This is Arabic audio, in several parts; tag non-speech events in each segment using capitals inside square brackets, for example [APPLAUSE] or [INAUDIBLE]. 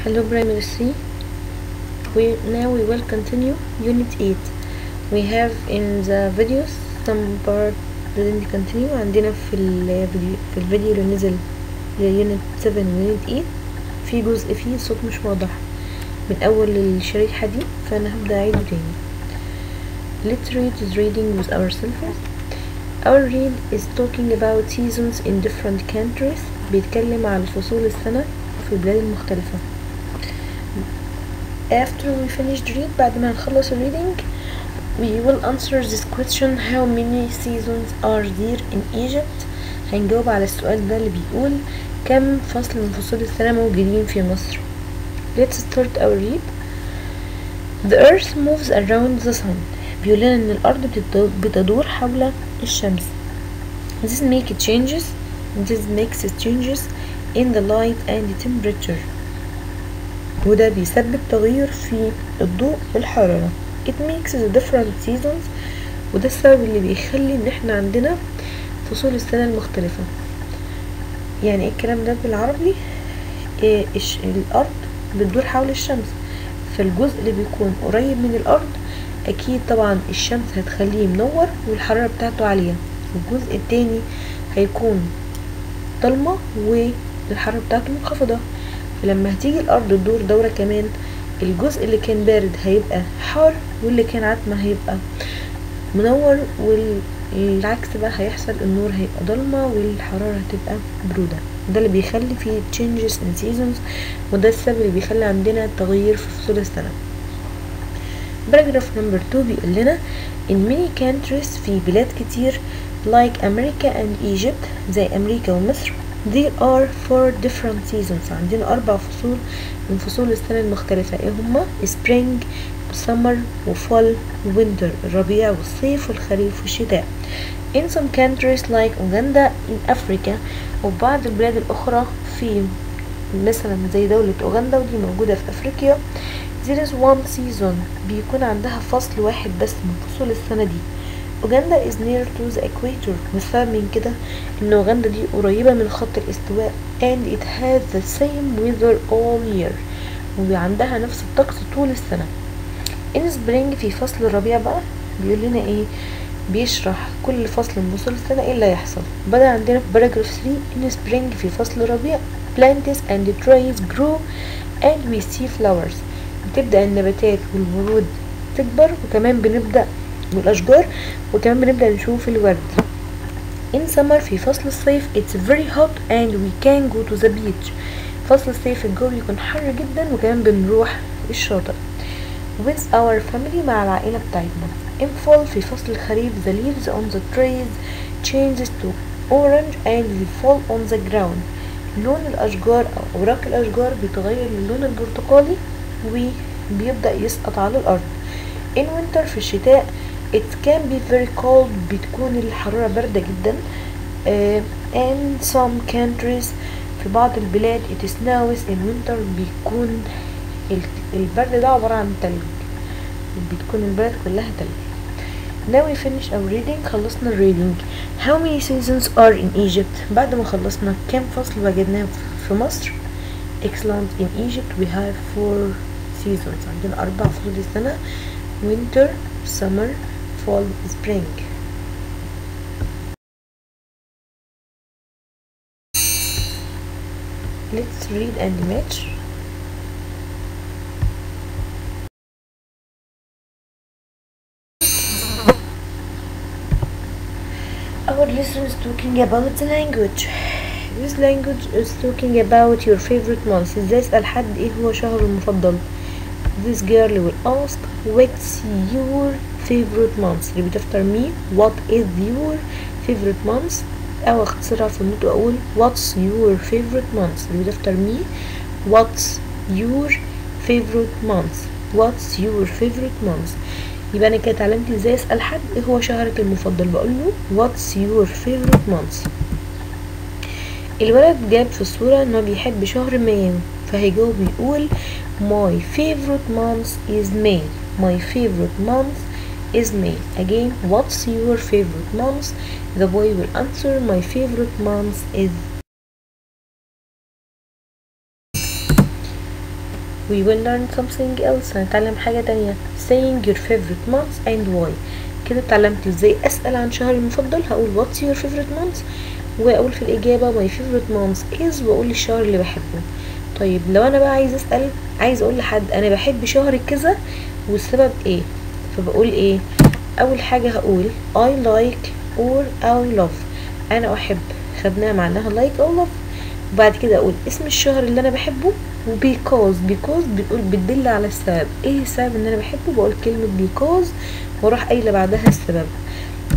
Hello Primary 3 we now we will continue unit 8 we have in the videos some part didn't continue عندنا في الفيديو في الفيديو اللي نزل ليونت 7 ويونت 8 في جزء فيه صوت مش واضح من اول الشريحة دي فانا هبدأ اعيده تاني Let's read is reading with ourselves Our read is talking about seasons in different countries بيتكلم على فصول السنة في البلاد المختلفة After we finished read بعد ما نخلص reading we will answer this question how many seasons are there in Egypt هنجاوب على السؤال ده اللي بيقول كم فصل من فصول السنة موجودين في مصر Let's start our read The earth moves around the sun بيقول لنا ان الارض بتدور حول الشمس This makes changes This makes changes in the light and the temperature وده بيسبب تغير في الضوء والحرارة. It makes the different seasons وده السبب اللي بيخلي إن إحنا عندنا فصول السنة المختلفة. يعني إيه الكلام ده بالعربي؟ إيه الأرض بتدور حول الشمس. فالجزء اللي بيكون قريب من الأرض أكيد طبعا الشمس هتخليه منور والحرارة بتاعته عالية. والجزء التاني هيكون ضلمة والحرارة بتاعته منخفضة. فلما هتيجي الأرض تدور دورة كمان الجزء اللي كان بارد هيبقى حار واللي كان عتمة هيبقى منور والعكس بقى هيحصل النور هيبقى ضلمة والحرارة هتبقى برودة. ده اللي بيخلي فيه changes in seasons وده السبب اللي بيخلي عندنا تغيير في فصول السنة. paragraph number 2 بيقول لنا in many countries في بلاد كتير like America and Egypt زي أمريكا ومصر there are four different seasons. عندنا أربع فصول من فصول السنة المختلفة. إيه هما؟ Spring summer و fall winter الربيع والصيف والخريف والشتاء. In some countries like Uganda in Africa وبعض البلاد الأخرى في مثلا زي دولة أوغندا ودي موجودة في أفريقيا. There is one season بيكون عندها فصل واحد بس من فصول السنة دي. أوغندا is near to the equator. والسبب من كده إن أوغندا دي قريبة من خط الاستواء and it has the same weather all year. وعندها نفس الطقس طول السنة. In spring في فصل الربيع بقى بيقول لنا إيه؟ بيشرح كل فصل من فصول السنة إيه اللي هيحصل. بدأ عندنا في باراجراف 3 in spring في فصل الربيع plants and trees grow and we see flowers. بتبدأ النباتات والورود تكبر وكمان بنبدأ والأشجار وكمان بنبدأ نشوف الورد. In summer في فصل الصيف it's very hot and we can go to the beach. فصل الصيف الجو بيكون حر جدا وكمان بنروح الشاطئ. With our family مع العائلة بتاعتنا. In fall في فصل الخريف the leaves on the trees changes to orange and they fall on the ground. لون الأشجار أو أوراق الأشجار بيتغير للون البرتقالي وبيبدأ يسقط على الأرض. In winter في الشتاء it can be very cold بتكون الحرارة باردة جدا uh, and some countries في بعض البلاد it snows in winter بيكون البرد ده عبارة عن تلج بتكون البلد كلها تلج now we finish our reading خلصنا الريدنج how many seasons are in Egypt بعد ما خلصنا كم فصل وجدناه في مصر excellent in Egypt we have four seasons عندنا أربع فصول السنة winter summer fall spring let's read and match Our lesson is talking about the language. This language is talking about your favorite month. ازاي اسأل حد ايه هو شهر المفضل. This girl will ask what's your favorite month. Repeat after me. What is your favorite month? أو اختصرها في النطق أقول What's your favorite month. Repeat after me. What's your favorite month. What's your favorite month. يبقى أنا كده اتعلمت إزاي اسال حد إيه هو شهرك المفضل بقول له what's your favorite month الولد جاب في الصورة انه بيحب شهر مايو فهيجاوب يقول my favorite month is May my favorite month is May again what's your favorite month the boy will answer my favorite month is we will learn something else هنتعلم حاجة تانية saying your favorite month and why كده اتعلمت ازاي اسأل عن شهري المفضل هقول what's your favorite month واقول في الاجابة my favorite month is واقول الشهر اللي بحبه طيب لو أنا بقى عايز أسأل عايز أقول لحد أنا بحب شهر كذا والسبب إيه؟ فبقول إيه؟ أول حاجة هقول I like or I love. أنا أحب. خدناها معناها like or love. وبعد كده أقول اسم الشهر اللي أنا بحبه وبيكوز. بيكوز بتقول بتدل على السبب. إيه السبب إن أنا بحبه؟ بقول كلمة بيكوز وأروح قايلة بعدها السبب.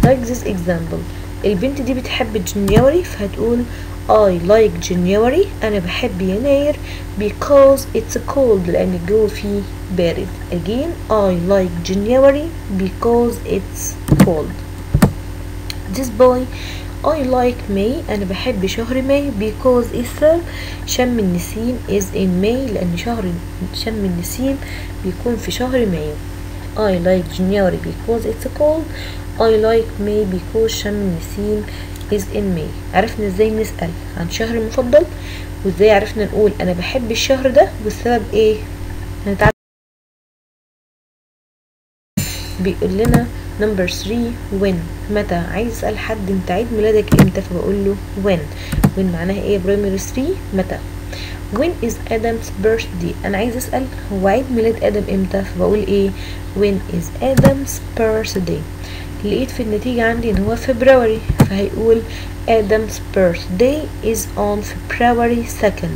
Like this example. البنت دي بتحب جنيوري فهتقول I like January أنا بحب يناير because it's cold لأن الجو فيه بارد again I like January because it's cold this boy I like May أنا بحب شهر ماي because it's شم النسيم is in May لأن شهر شم النسيم بيكون في شهر مايو I like January because it's cold I like May because شم النسيم is in May. عرفنا إزاي نسأل عن شهر مفضل؟ وإزاي عرفنا نقول أنا بحب الشهر ده والسبب إيه؟ هنتعلم بيقول لنا number 3 when. متى؟ عايز أسأل حد أنت عيد ميلادك إمتى؟ فبقول له when. when معناها إيه primary 3 متى؟ when is Adam's birthday? أنا عايز أسأل هو عيد ميلاد آدم إمتى؟ فبقول إيه؟ when is Adam's birthday. لقيت في النتيجة عندي إن هو فبراير فهيقول Adam's birthday is on February 2nd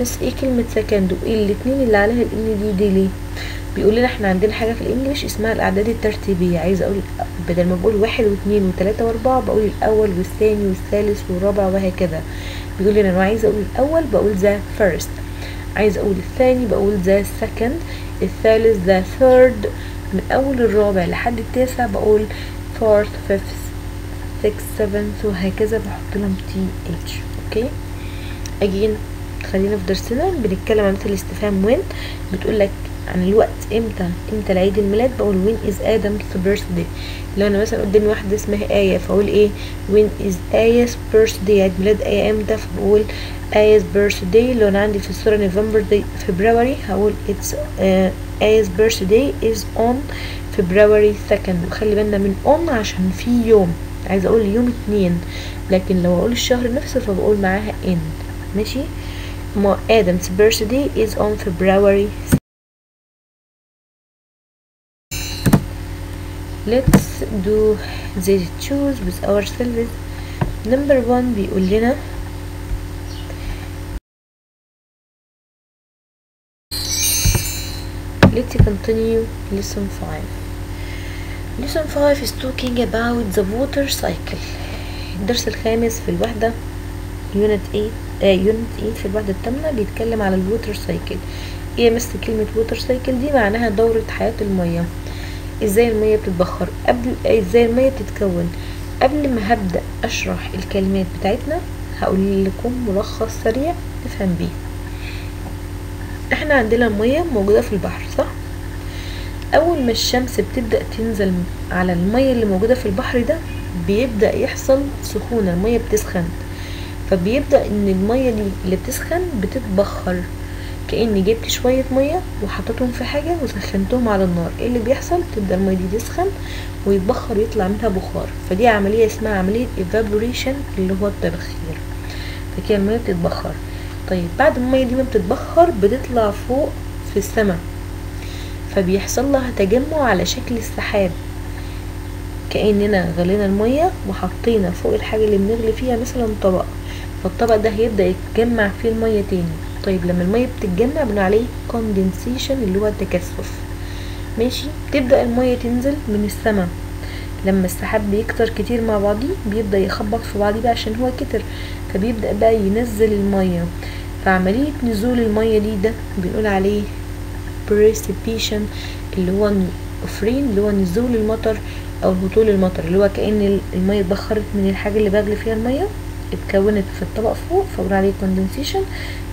بس إيه كلمة second وإيه الاتنين اللي عليها الان دي دي ليه؟ بيقول لنا إحنا عندنا حاجة في الإنجليش اسمها الأعداد الترتيبية. عايزة أقول بدل ما بقول واحد واثنين وثلاثة وأربعة بقول الأول والثاني والثالث والرابع وهكذا. بيقول لنا أنا عايزة أقول الأول بقول the first. عايزة أقول الثاني بقول the second. الثالث the third. من أول الرابع لحد التاسع بقول fourth fifth sixth seventh وهكذا بحط لهم T H okay؟ again خلينا في درسنا. بنتكلم عن مثل الاستفهام when بتقول لك عن الوقت إمتى إمتى العيد الميلاد. بقول when is Adam's birthday. لو أنا مثلا قدامي واحدة اسمها آية فأقول إيه؟ when is Aya's birthday عيد ميلاد آية إمتى فبقول ايا's birthday. لو أنا عندي في الصورة نوفمبر دي فبراير هقول اتس ايا's birthday is on فبراير 2nd وخلي بالنا من on عشان في يوم. عايزة أقول يوم اتنين. لكن لو أقول الشهر نفسه فبقول معاها in ماشي؟ ما Adam's birthday is on February let's do the choose with ourselves. Number one بيقول لنا let's continue. Lesson 5 lesson 5 is talking about the water cycle. الدرس الخامس في الوحدة. Unit 8 آه unit 8 في الوحدة الثامنة بيتكلم على ال water cycle إيه miss كلمة water cycle دي معناها دورة حياة المية. إزاي المية بتتبخر؟ قبل إزاي المية بتتكون؟ قبل ما هبدأ أشرح الكلمات بتاعتنا هقول لكم ملخص سريع نفهم بيه. إحنا عندنا مية موجودة في البحر صح؟ أول ما الشمس بتبدأ تنزل على المية اللي موجودة في البحر ده بيبدأ يحصل سخونة المية بتسخن. فبيبدأ إن المية دي اللي بتسخن بتتبخر كأني جبت شوية مية وحطيتهم في حاجة وسخنتهم على النار. إيه اللي بيحصل؟ تبدأ المية دي تسخن ويتبخر يطلع منها بخار. فدي عملية اسمها عملية evaporation اللي هو التبخير. فكده المية بتتبخر. طيب بعد المية دي ما بتتبخر بتطلع فوق في السماء فبيحصل لها تجمع على شكل السحاب. كأننا غلينا المية وحطينا فوق الحاجة اللي بنغلي فيها مثلا طبق فالطبق ده هيبدأ يتجمع فيه المية تاني. طيب لما المية بتتجمع بنقول عليه condensation اللي هو التكثف ماشي؟ تبدأ المية تنزل من السماء لما السحاب بيكتر كتير مع بعضيه بيبدأ يخبط في بعضيه بقى عشان هو كتر فبيبدأ بقى ينزل المية. فعملية نزول المية دي ده بنقول عليه precipitation اللي هو أفرين اللي هو نزول المطر أو هطول المطر اللي هو كأن المية اتبخرت من الحاجة اللي بغلي فيها المية اتكونت في الطبق فوق فبنقول عليه condensation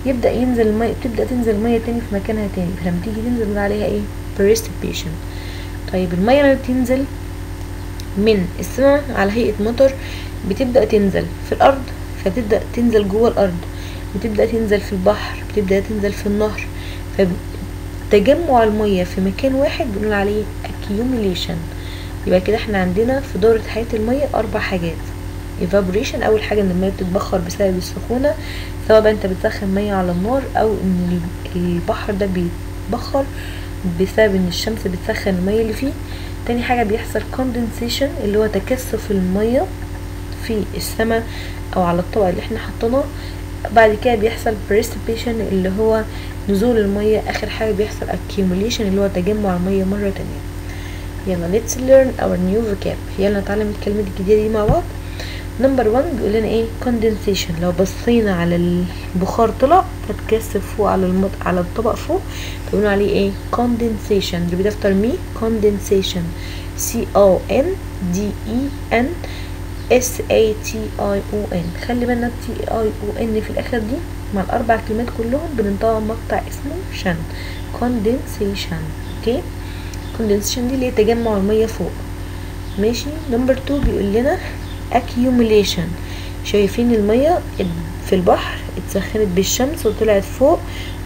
يبدأ ينزل المية تبدأ تنزل المية تاني في مكانها تاني. فلما تيجي تنزل بنقول عليها إيه؟ precipitation. طيب المية لما بتنزل من السماء على هيئة مطر بتبدأ تنزل في الأرض فتبدأ تنزل جوه الأرض بتبدأ تنزل في البحر بتبدأ تنزل في النهر تجمع المية في مكان واحد بنقول عليه accumulation. يبقى كده إحنا عندنا في دورة حياة المية أربع حاجات. evaporation أول حاجة إن المية بتتبخر بسبب السخونة سواء أنت بتسخن مية على النار أو إن البحر ده بيتبخر بسبب إن الشمس بتسخن المية اللي فيه. تاني حاجة بيحصل condensation اللي هو تكثف المية في السماء أو على الطبق اللي إحنا حطيناه. بعد كده بيحصل precipitation اللي هو نزول المية. آخر حاجة بيحصل accumulation اللي هو تجمع المية مرة تانية. يلا let's learn our new vocab. يلا نتعلم الكلمات الجديدة دي مع بعض. نمبر 1 بيقول لنا إيه؟ condensation. لو بصينا على البخار طلع فتكثف فوق على المط... على الطبق فوق بيقولوا عليه إيه؟ condensation. repeat after me condensation. C O N D E N S A T I O N. خلي بالنا T I O N في الأخر دي مع الأربع كلمات كلهم بننطقها مقطع اسمه شن. condensation. okay؟ condensation دي اللي هي تجمع المية فوق. ماشي؟ number 2 بيقول لنا accumulation. شايفين المية في البحر اتسخنت بالشمس وطلعت فوق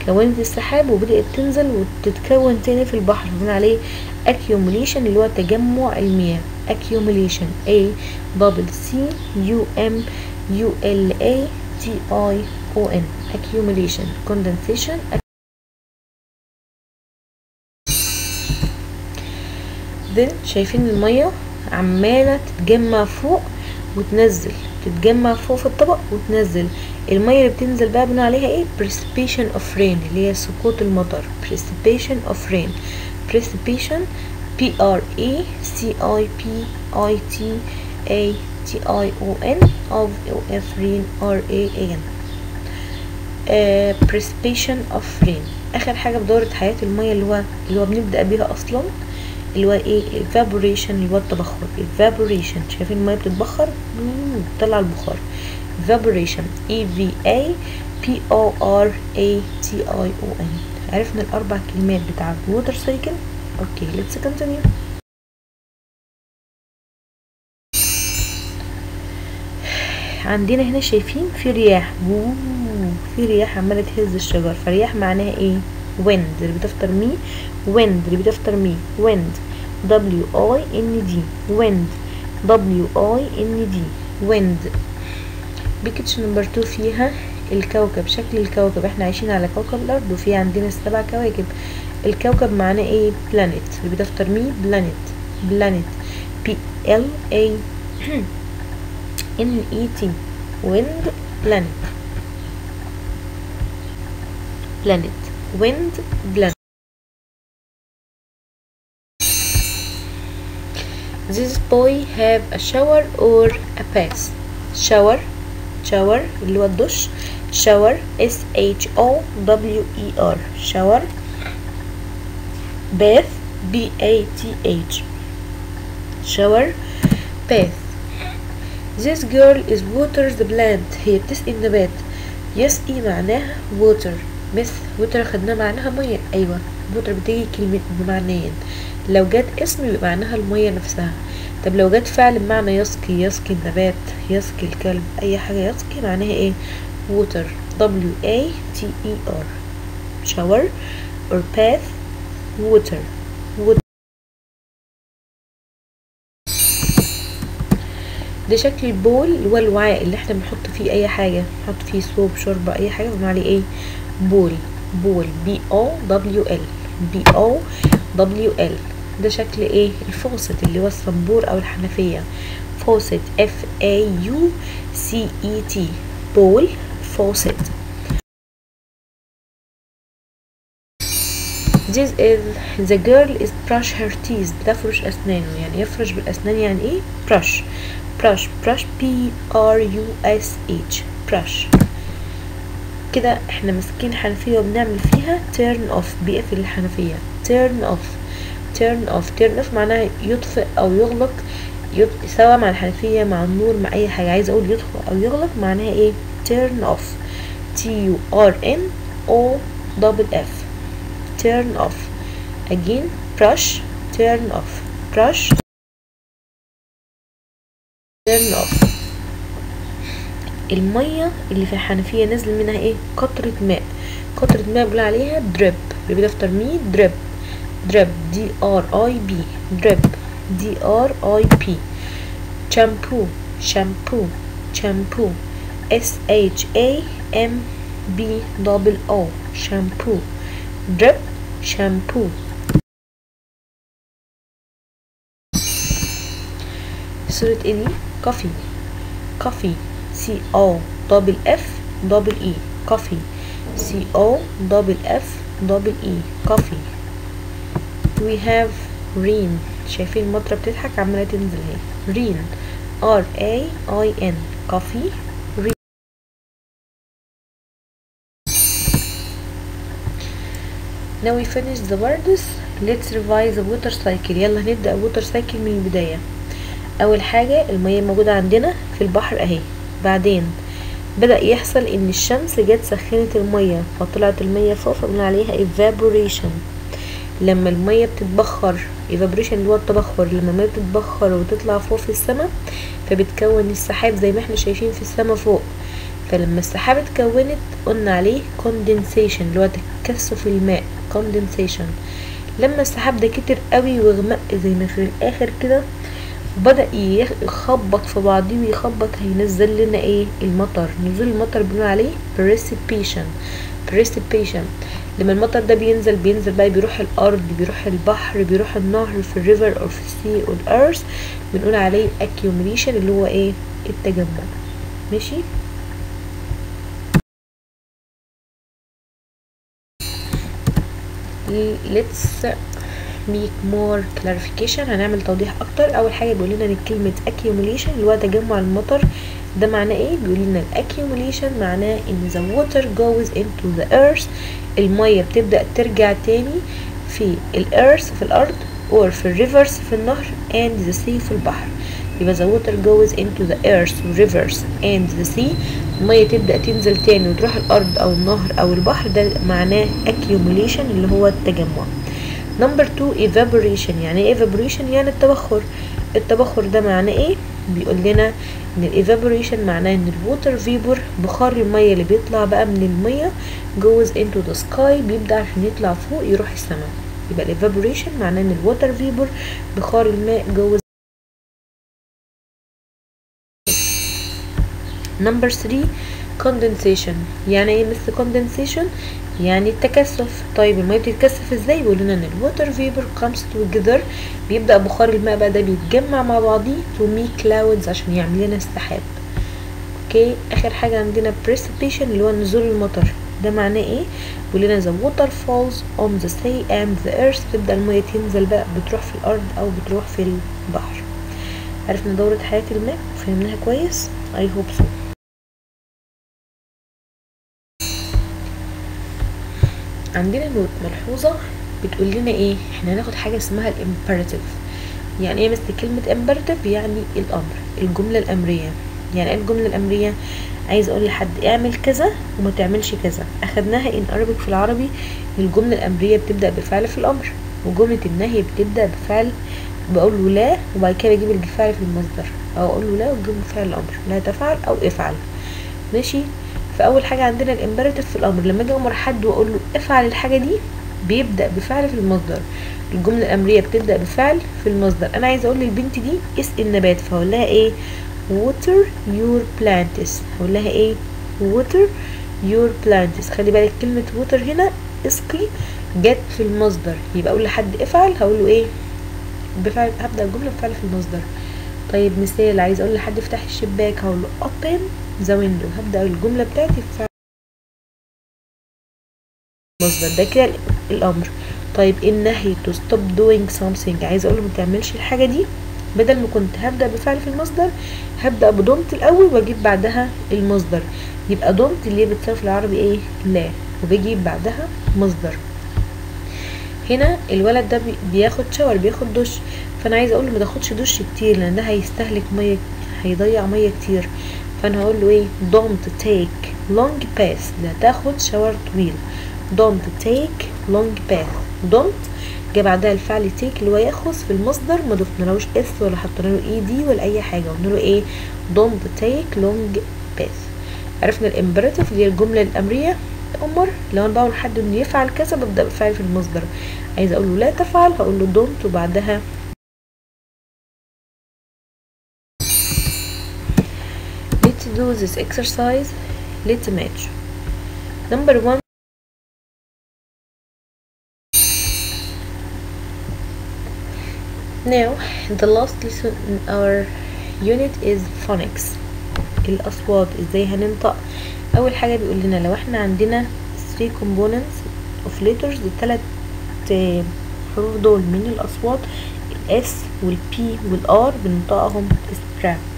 كونت السحاب وبدأت تنزل وتتكون تاني في البحر. بنقول عليه accumulation اللي هو تجمع المياه. accumulation A double C U M U L A T I O N. accumulation condensation then شايفين المية عمالة تتجمع فوق. وتنزل تتجمع فوق في الطبق وتنزل. المية اللي بتنزل بقى بنقول عليها إيه؟ Precipitation of rain اللي هي سقوط المطر. Precipitation of rain. Precipitation P R E C I P I T A T I O N of F rain R A N. uh, precipitation of rain. آخر حاجة بدورة حياة المية اللي هو اللي هو بنبدأ بيها أصلا اللي هو إيه؟ evaporation اللي هو التبخر. evaporation. شايفين المية بتتبخر؟ بتطلع البخار. evaporation. E V A P O R A T I O N. عرفنا الأربع كلمات بتاع water cycle. okay let's continue. عندنا هنا شايفين في رياح. في رياح عماله تهز الشجر. فرياح معناها إيه؟ Wind. repeat after me wind. repeat after me wind. W I N D. Wind. W I N D. Wind. picture number 2 فيها الكوكب شكل الكوكب إحنا عايشين على كوكب الأرض وفي عندنا سبع كواكب الكوكب معناه إيه planet. اللي بتفطر مي planet. Planet. P L A [CLEARS THROAT] N E T. Wind planet. Planet. wind planet This boy have a shower or a bath shower shower اللي هو الدش shower S H O W E R shower bath B A T H shower bath This girl is waters the plant هي بتسقي النبات يسقي معناها water بس water خدناه معناها مية. أيوة water بتيجي كلمة بمعنيين. لو جت اسم يبقى معناها المية نفسها. طب لو جت فعل بمعنى يسقي يسقي النبات يسقي الكلب أي حاجة يسقي معناها إيه؟ water W A T E R. Shower or bath water. ده شكل ال bowl اللي هو الوعاء اللي إحنا بنحط فيه أي حاجة. نحط فيه soup شوربة أي حاجة. بنقول عليه إيه؟ bowl bowl B O W L B O W L ده شكل إيه؟ ال faucet اللي هو الصنبور أو الحنفية. faucet F A U C E T bowl faucet. This is the girl is brush her teeth. بتفرش أسنانه. يعني يفرش بالأسنان يعني إيه؟ brush. Brush brush B R U S H. Brush. كده إحنا ماسكين حنفية وبنعمل فيها turn off. بيقفل الحنفية. turn off. turn off. turn off معناها يطفئ أو يغلق. سواء مع الحنفية مع النور مع أي حاجة. عايز أقول يطفئ أو يغلق معناها إيه؟ turn off. T U R N O double F. turn off. Again brush. turn off. Brush. turn off. المية اللي في الحنفية نازل منها إيه؟ قطره ماء. قطره ماء بنقول عليها drip repeat after me drip drip D R I P drip D R I P shampoo shampoo shampoo S H A M P double O shampoo drip shampoo صورة إيه دي؟ coffee coffee C O double F double E coffee C O double F double E coffee we have rain شايفين المطرة بتضحك؟ عمالة تنزل اهي R A I N. Coffee. Rain now we finish the words. Let's revise the water cycle. يلا هنبدأ water cycle من البداية. أول حاجة المية موجودة عندنا في البحر أهي. بعدين. بدأ يحصل إن الشمس جت سخنت المية فطلعت المية فوق فقلنا عليها evaporation. لما المية بتتبخر evaporation اللي هو التبخر لما المية بتتبخر وتطلع فوق في السماء فبتكون السحاب زي ما إحنا شايفين في السماء فوق. فلما السحاب اتكونت قلنا عليه condensation اللي هو تكثف الماء condensation. لما السحاب ده كتر قوي وغمق زي ما في الآخر كده بدأ يخبط في بعضيه ويخبط هينزل لنا إيه؟ المطر. نزول المطر بنقول عليه precipitation. precipitation. لما المطر ده بينزل بينزل بقى بيروح الأرض بيروح البحر بيروح النهر في الريفر أو في السي أو الارث بنقول عليه accumulation اللي هو إيه؟ التجمع ماشي؟ Let's make more clarification. هنعمل توضيح أكتر. أول حاجة بيقول لنا إن كلمة accumulation اللي هو تجمع المطر ده معناه إيه؟ بيقول لنا accumulation معناه إن the water goes into the earth المية بتبدأ ترجع تاني في الارث في الأرض or في الريفرز في النهر and the sea في البحر. يبقى the water goes into the earth rivers and the sea. المية تبدأ تنزل تاني وتروح الأرض أو النهر أو البحر ده معناه accumulation اللي هو التجمع. number 2 evaporation. يعني إيه evaporation يعني التبخر. التبخر ده معناه إيه؟ بيقول لنا إن ال evaporation معناه إن ال water vapor بخار المية اللي بيطلع بقى من المية goes into the sky بيبدأ عشان يطلع فوق يروح السماء. يبقى ال evaporation معناه إن ال water vapor بخار الماء goes number 3 condensation. يعني إيه مثل condensation يعني التكثف. طيب المية بتتكثف إزاي؟ بيقول لنا إن ال water vapor comes together بيبدأ بخار الماء بقى ده بيتجمع مع بعضيه to make clouds عشان يعمل لنا السحاب أوكي؟ آخر حاجة عندنا precipitation اللي هو نزول المطر. ده معناه إيه؟ بيقول لنا the water falls on the sea and the earth تبدأ المية تنزل بقى بتروح في الأرض أو بتروح في البحر. عرفنا دورة حياة الماء؟ فهمناها كويس؟ I hope so. عندنا note ملحوظة بتقول لنا إيه؟ إحنا هناخد حاجة اسمها ال imperative يعني إيه مثل كلمة imperative يعني الأمر الجملة الأمرية. يعني إيه الجملة الأمرية؟ عايز أقول لحد اعمل كذا وما تعملش كذا. أخدناها in Arabic في العربي الجملة الأمرية بتبدأ بفعل في الأمر. وجملة النهي بتبدأ بفعل بقول له لا وبعد كده بجيب الفعل في المصدر. أو أقول له لا وتجيب فعل الأمر. لا تفعل أو افعل. ماشي؟ فأول حاجة عندنا الامبerative في الأمر لما أجي أمر حد وأقول له افعل الحاجة دي بيبدأ بفعل في المصدر. الجملة الأمرية بتبدأ بفعل في المصدر. أنا عايزه أقول للبنت دي اسقي النبات فهقول لها إيه؟ water your plants هقول لها إيه؟ water your plants خلي بالك كلمة water هنا اسقي جت في المصدر. يبقى أقول لحد افعل هقول له إيه؟ بفعل هبدأ الجملة بفعل في المصدر. طيب مثال عايز أقول لحد افتح الشباك هقول له open the window هبدأ الجملة بتاعتي. بفعل المصدر ده كده الأمر. طيب النهي to stop doing something. عايز أقول له ما تعملش الحاجة دي. بدل ما كنت هبدأ بفعل في المصدر هبدأ بضمت الأول وأجيب بعدها المصدر. يبقى ضمت اللي بتساوي في العربي إيه؟ لا. وبجيب بعدها مصدر. هنا الولد ده بياخد shower بياخد دش. فأنا عايزه أقول ما تاخدش دش كتير لأن ده هيستهلك مية هيضيع مية كتير. فأنا هقول له إيه؟ Don't take long bath لا تاخد shower طويل. Don't take long bath don't. جه بعدها الفعل take اللي هو ياخذ في المصدر. ما ضفنالوش s ولا حطينا له ed ولا أي حاجة. قلنا له إيه؟ Don't take long bath عرفنا ال imperative اللي هي الجملة الأمرية. أمر. لو أنا بقول لحد إنه يفعل كذا ببدأ بفعل في المصدر. عايزة أقول له لا تفعل هقول له don't. وبعدها do this exercise let's match number one now the last lesson in our unit is phonics الأصوات إزاي هننطق أول حاجة بيقول لنا لو إحنا عندنا three components of letters التلات آه، حروف دول من الأصوات ال S وال P وال R بننطقهم strap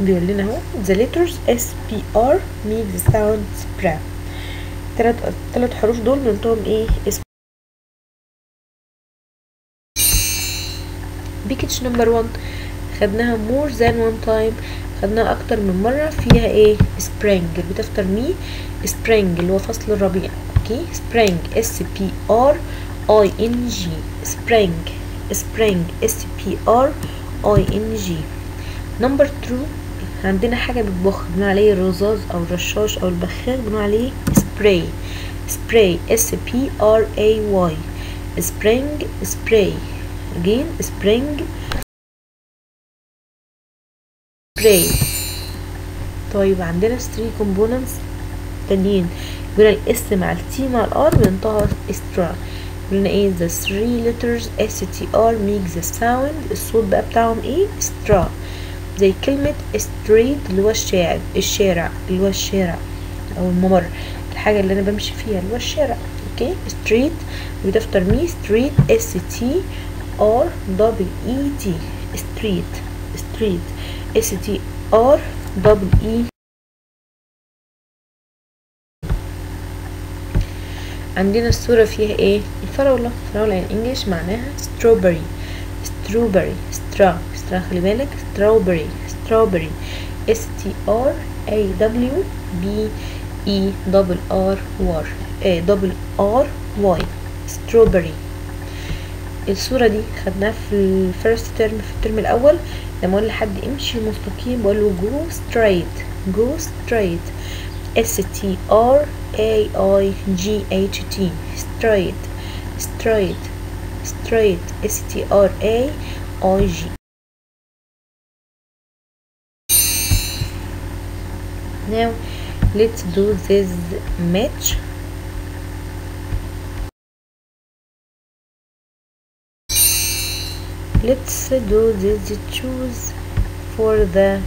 بيقول لنا اهو the letters S P R make the sound strap تلات تلات حروف دول بننطقهم إيه؟ اس package number 1 خدناها more than one time. خدناها أكتر من مرة. فيها إيه؟ Spring. repeat after me. Spring اللي هو فصل الربيع. okay؟ Spring. S p r i n g. Spring. Spring. S p r i n g. number 2 عندنا حاجة بتبخ بنقول عليه الرذاذ أو الرشاش أو البخاخ بنقول عليه spray. spray s p r a y. Spring spray. Again spring. Spray. طيب عندنا 3 components تانيين. قلنا ال s مع ال t مع ال r بننطقها استرا قلنا إيه؟ the three letters s t r make the sound. الصوت بقى بتاعهم إيه؟ استرا زي كلمة street اللي هو الشارع الشارع اللي هو الشارع أو الممر. الحاجة اللي أنا بمشي فيها اللي هو الشارع أوكي؟ street بتفطر مي street s t r double e t street street s t r double e عندنا الصورة فيها إيه؟ الفراولة. الفراولة يعني إنجلش معناها strawberry strawberry straw. Straw خلي بالك strawberry strawberry s t r a w b e double r y strawberry الصورة دي خدناها في ال first term في الترم الأول لما أقول لحد امشي مستقيم بقول له go straight go straight S T R A I G H T straight straight straight S T R A I G now let's do this match. Let's do this choose for the